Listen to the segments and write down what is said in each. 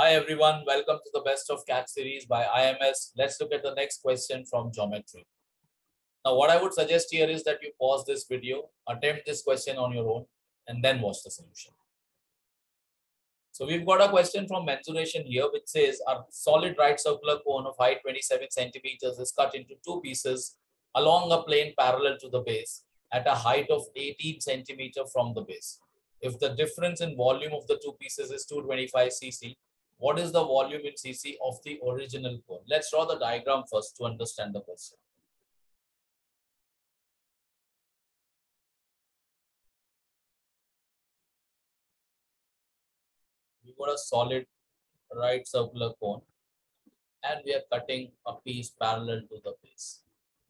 Hi everyone, welcome to the Best of CAT series by IMS. Let's look at the next question from geometry. Now what I would suggest here is that you pause this video, attempt this question on your own and then watch the solution. So we've got a question from mensuration here which says a solid right circular cone of height 27 centimeters is cut into two pieces along a plane parallel to the base at a height of 18 centimeter from the base. If the difference in volume of the two pieces is 225 cc, what is the volume in cc of the original cone? Let's draw the diagram first to understand the question. We got a solid right circular cone and we are cutting a piece parallel to the base.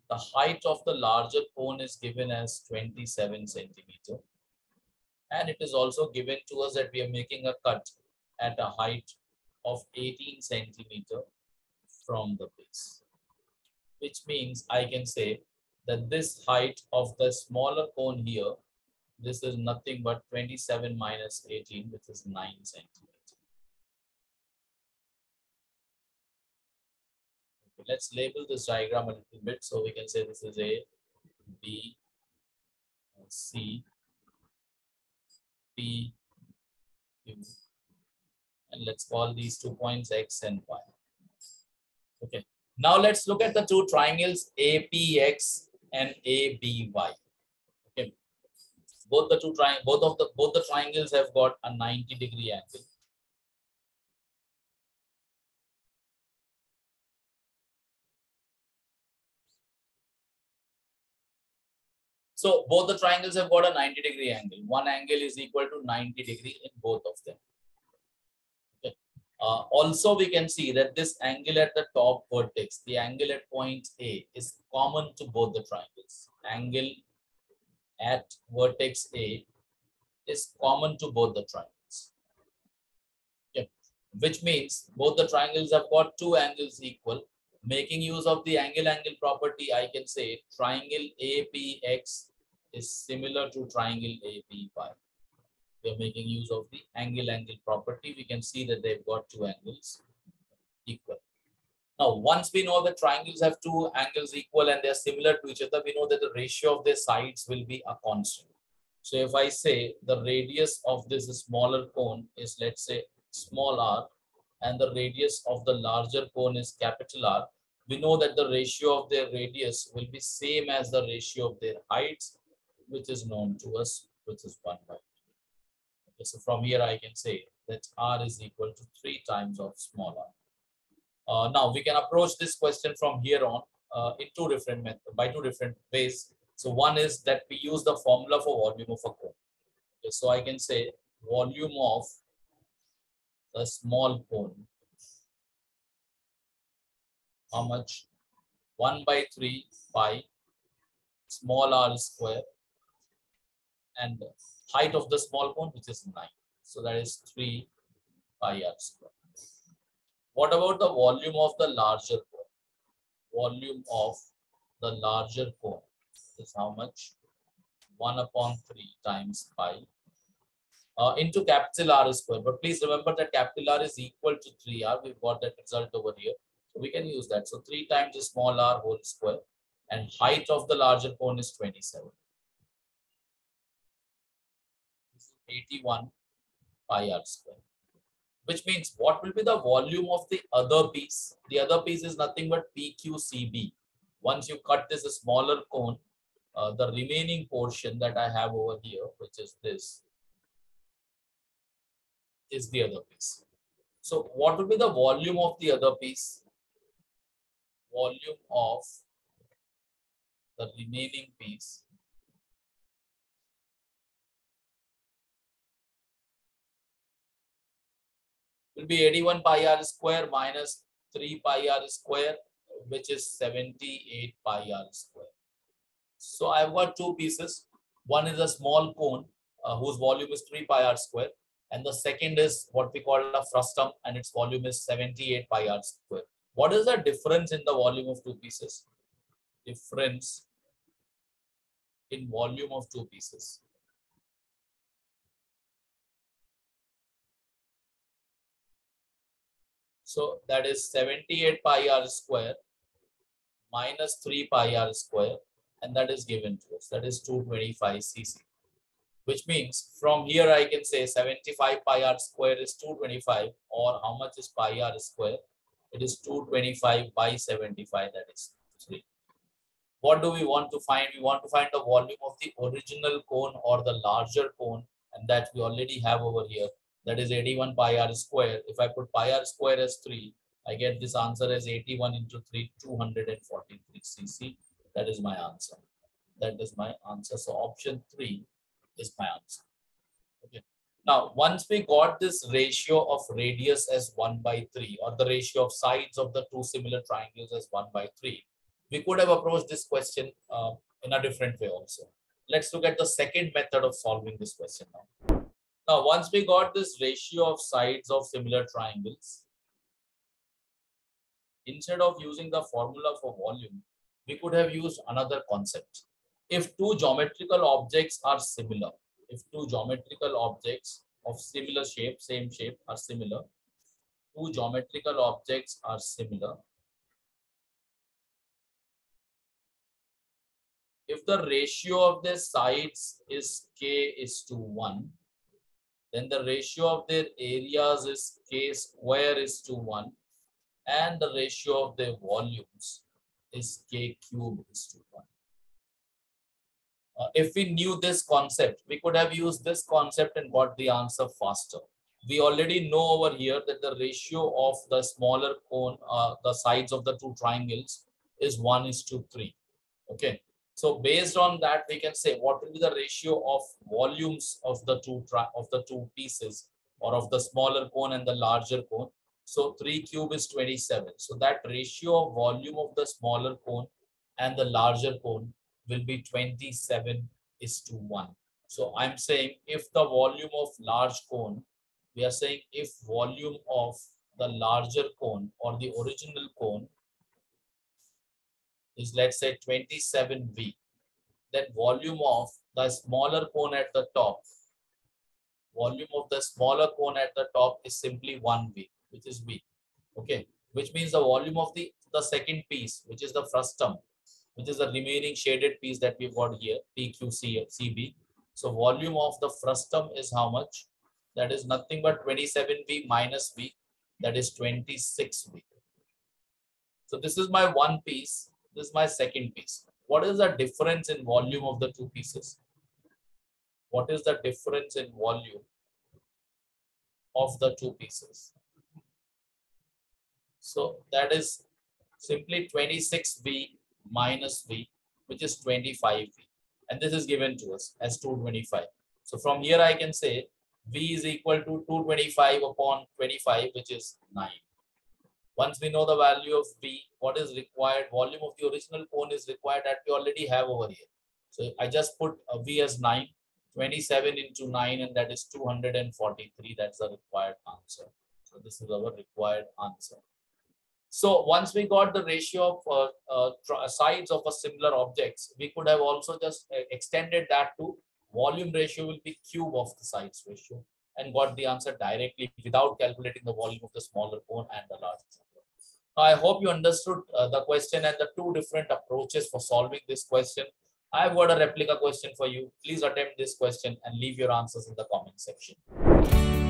The height of the larger cone is given as 27 centimeter. And it is also given to us that we are making a cut at a height of 18 centimeter from the base. Which means I can say that this height of the smaller cone here, this is nothing but 27 minus 18, which is 9 centimeter. let's label this diagram a little bit. So we can say this is A, B, C, P, Q, and let's call these two points X and Y. Okay. Now let's look at the two triangles APX and ABY. Okay. Both the two triangles, both of the both the triangles have got a 90 degree angle. So both the triangles have got a 90 degree angle. One angle is equal to 90 degree in both of them. Uh, also, we can see that this angle at the top vertex, the angle at point A is common to both the triangles. Angle at vertex A is common to both the triangles. Which means both the triangles have got two angles equal making use of the angle angle property, I can say triangle APX is similar to triangle APY. We are making use of the angle angle property. We can see that they've got two angles equal. Now, once we know that triangles have two angles equal and they're similar to each other, we know that the ratio of their sides will be a constant. So if I say the radius of this smaller cone is let's say small r and the radius of the larger cone is capital R, we know that the ratio of their radius will be same as the ratio of their heights, which is known to us, which is 1 by 2. Okay, so from here I can say that R is equal to 3 times of small r. Uh, now we can approach this question from here on uh, in two different methods, by two different ways. So one is that we use the formula for volume of a cone. Okay, so I can say volume of a small cone. How much? 1 by 3 pi small r square and height of the small cone which is 9. So that is 3 pi r square. What about the volume of the larger cone? Volume of the larger cone is how much? 1 upon 3 times pi uh, into capital R square. But please remember that capital R is equal to 3R. We've got that result over here. So we can use that. So 3 times the small r whole square and height of the larger cone is 27. 81 pi r square. Which means what will be the volume of the other piece? The other piece is nothing but PQCB. Once you cut this smaller cone, uh, the remaining portion that I have over here, which is this, is the other piece. So what will be the volume of the other piece? Volume of the remaining piece will be 81 pi r square minus 3 pi r square, which is 78 pi r square. So I've got two pieces. One is a small cone uh, whose volume is 3 pi r square and the second is what we call a frustum and its volume is 78 pi r square. What is the difference in the volume of two pieces? Difference in volume of two pieces. So that is 78 pi r square minus 3 pi r square and that is given to us. That is 225 cc. Which means from here I can say 75 pi r square is 225 or how much is pi r square? It is 225 by 75 that is 3. What do we want to find? We want to find the volume of the original cone or the larger cone and that we already have over here that is 81 pi r square. If I put pi r square as 3, I get this answer as 81 into 3, 243 cc. That is my answer. That is my answer. So option 3 is my answer. Okay. Now, once we got this ratio of radius as 1 by 3 or the ratio of sides of the two similar triangles as 1 by 3, we could have approached this question uh, in a different way also. Let's look at the second method of solving this question now. Now, once we got this ratio of sides of similar triangles, instead of using the formula for volume, we could have used another concept. If two geometrical objects are similar, if two geometrical objects of similar shape, same shape are similar, two geometrical objects are similar, if the ratio of their sides is k is to 1, then the ratio of their areas is k square is to 1 and the ratio of their volumes is k cube is to 1. Uh, if we knew this concept, we could have used this concept and got the answer faster. We already know over here that the ratio of the smaller cone, uh, the sides of the two triangles is 1 is to 3. Okay. So based on that, we can say what will be the ratio of volumes of the two of the two pieces or of the smaller cone and the larger cone. So 3 cube is 27. So that ratio of volume of the smaller cone and the larger cone will be 27 is to 1. So I'm saying if the volume of large cone, we are saying if volume of the larger cone or the original cone is let's say 27V, then volume of the smaller cone at the top, volume of the smaller cone at the top is simply 1V, which is V. Okay, which means the volume of the, the second piece, which is the frustum, which is the remaining shaded piece that we've got here, PQCB. So volume of the frustum is how much? That is nothing but 27V minus V, that is 26V. So this is my one piece this is my second piece. What is the difference in volume of the two pieces? What is the difference in volume of the two pieces? So that is simply 26V minus V, which is 25V. And this is given to us as 225. So from here I can say V is equal to 225 upon 25, which is 9. Once we know the value of V, what is required, volume of the original cone is required that we already have over here. So I just put V as 9, 27 into 9 and that is 243. That's the required answer. So this is our required answer. So once we got the ratio of uh, uh, sides of a similar objects, we could have also just uh, extended that to volume ratio will be cube of the sides ratio and got the answer directly without calculating the volume of the smaller cone and the larger I hope you understood uh, the question and the two different approaches for solving this question. I've got a replica question for you. Please attempt this question and leave your answers in the comment section.